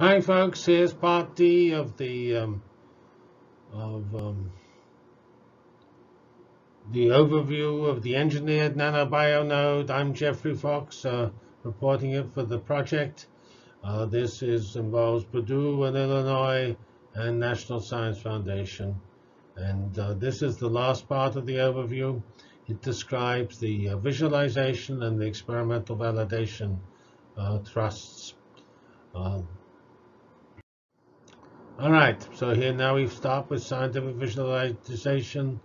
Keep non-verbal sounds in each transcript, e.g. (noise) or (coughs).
Hi folks, here's part D of the um, of um, the overview of the engineered nanobio node. I'm Geoffrey Fox, uh, reporting it for the project. Uh, this is involves Purdue and Illinois and National Science Foundation. And uh, this is the last part of the overview. It describes the uh, visualization and the experimental validation uh, thrusts. Uh, all right, so here now we start with scientific visualization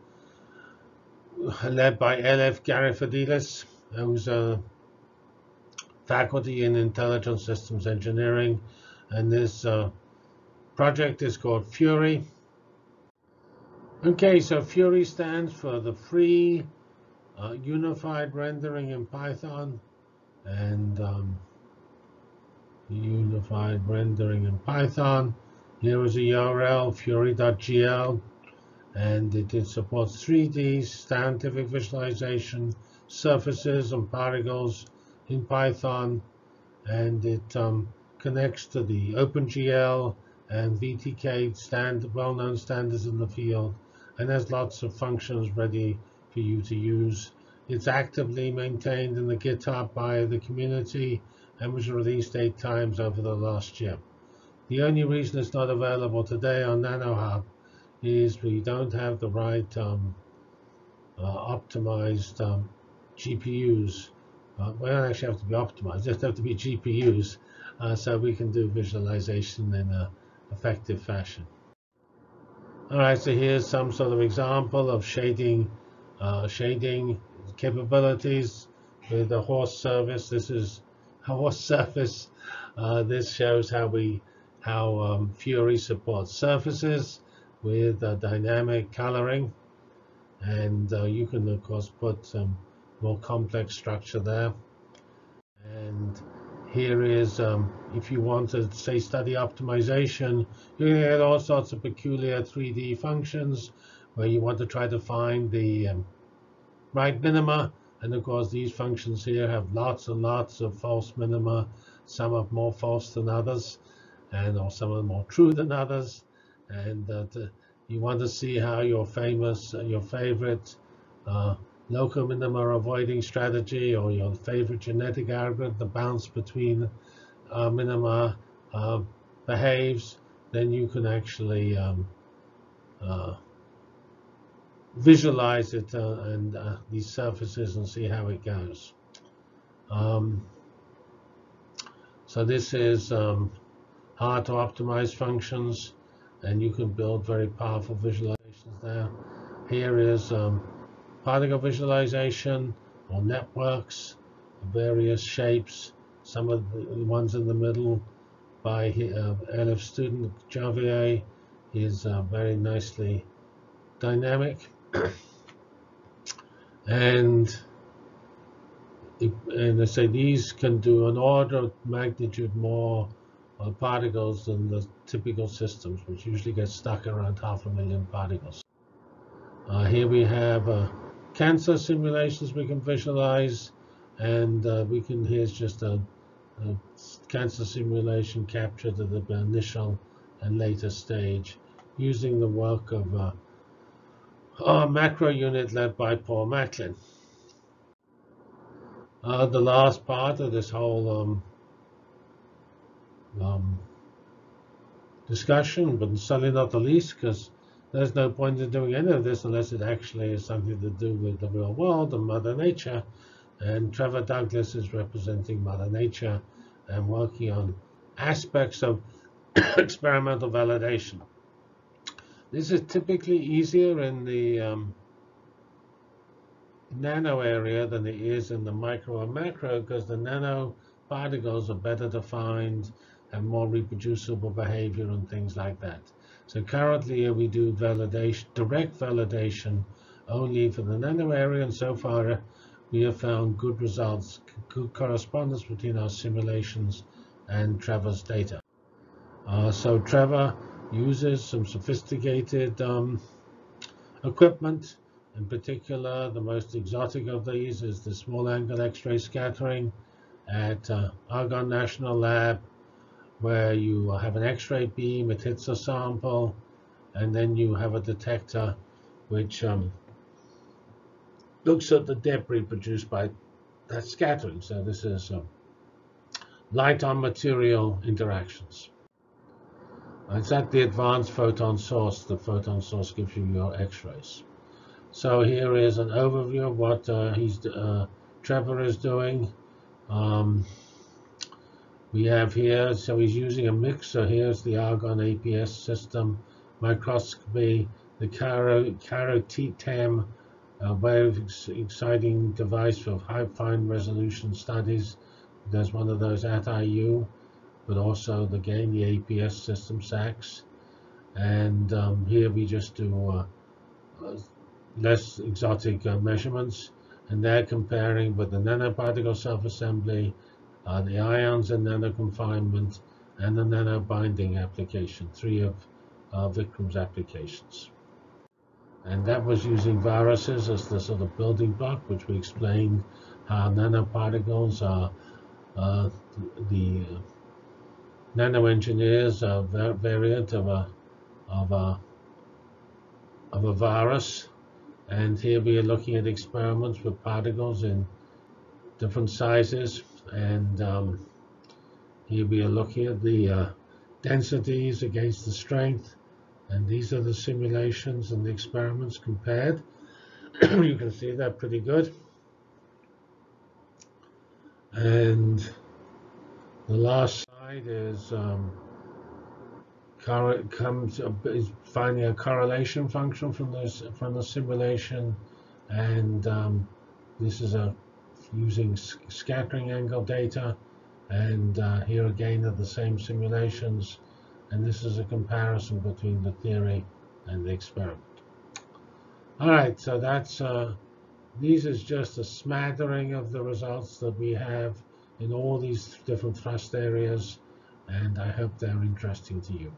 led by Elif Garyfallidis, who's a faculty in intelligent systems engineering. And this uh, project is called FURY. Okay, so FURY stands for the Free uh, Unified Rendering in Python. And um, Unified Rendering in Python. Here is a URL, fury.gl, and it supports 3D scientific visualization, surfaces and particles in Python, and it um, connects to the OpenGL and VTK stand, well-known standards in the field, and has lots of functions ready for you to use. It's actively maintained in the GitHub by the community and was released eight times over the last year. The only reason it's not available today on NanoHub is we don't have the right um, uh, optimized um, GPUs. Uh, we don't actually have to be optimized, (laughs) just have to be GPUs, uh, so we can do visualization in an effective fashion. All right, so here's some sort of example of shading, uh, shading capabilities with the horse service. This is a horse (laughs) surface. Uh, this shows how we how um, FURY supports surfaces with uh, dynamic coloring. And uh, you can, of course, put some more complex structure there. And here is, um, if you want to, say, study optimization, you can get all sorts of peculiar 3D functions where you want to try to find the um, right minima. And of course, these functions here have lots and lots of false minima. Some are more false than others and or some of them more true than others. And uh, you want to see how your famous, uh, your favorite uh, local minima avoiding strategy or your favorite genetic algorithm, the bounce between uh, minima uh, behaves, then you can actually um, uh, visualize it uh, and these surfaces and see how it goes. Um, so this is um, hard to optimize functions, and you can build very powerful visualizations there. Here is um, particle visualization or networks of various shapes. Some of the ones in the middle by uh, student Javier is uh, very nicely dynamic. (coughs) and and I say these can do an order of magnitude more uh, particles than the typical systems, which usually get stuck around half a million particles. Uh, here we have uh, cancer simulations we can visualize, and uh, we can, here's just a, a, cancer simulation captured at the initial and later stage using the work of uh, a macro unit led by Paul Macklin. Uh, the last part of this whole um, um, discussion, but certainly not the least, because there's no point in doing any of this unless it actually has something to do with the real world and Mother Nature. And Trevor Douglas is representing Mother Nature and working on aspects of (coughs) experimental validation. This is typically easier in the um, nano area than it is in the micro and macro because the nano particles are better defined and more reproducible behavior and things like that. So currently we do validation, direct validation only for the nano area, and so far we have found good results, good correspondence between our simulations and Trevor's data. Uh, so Trevor uses some sophisticated um, equipment. In particular, the most exotic of these is the small angle X-ray scattering at uh, Argonne National Lab where you have an X-ray beam, it hits a sample, and then you have a detector which um, looks at the debris produced by that scattering. So this is um, light on material interactions. It's at the advanced photon source. The photon source gives you your X-rays. So here is an overview of what uh, he's uh, Trevor is doing. Um, we have here, so he's using a mixer. Here's the Argonne APS system, microscopy, the Caro, cryo-TEM, a very exciting device for high fine resolution studies. There's one of those at IU, but also the, again the APS system SAXS. And um, here we just do uh, uh, less exotic uh, measurements, and they're comparing with the nanoparticle self-assembly uh, the ions and nano confinement, and the nano binding application, three of uh, Vikram's applications. And that was using viruses as the sort of building block, which we explained how nanoparticles are uh, the, uh, nanoengineers are variant of a of a of a virus. And here we are looking at experiments with particles in different sizes, and um, here we are looking at the uh, densities against the strength. And these are the simulations and the experiments compared. (clears throat) You can see that pretty good. And the last slide is um, comes is finding a correlation function from this from the simulation. And um, this is a using scattering angle data. And uh, here again are the same simulations. And this is a comparison between the theory and the experiment. All right, so that's uh, these is just a smattering of the results that we have in all these different thrust areas, and I hope they're interesting to you.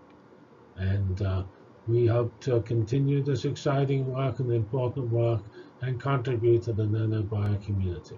And uh, we hope to continue this exciting work and important work and contribute to the nanobio community.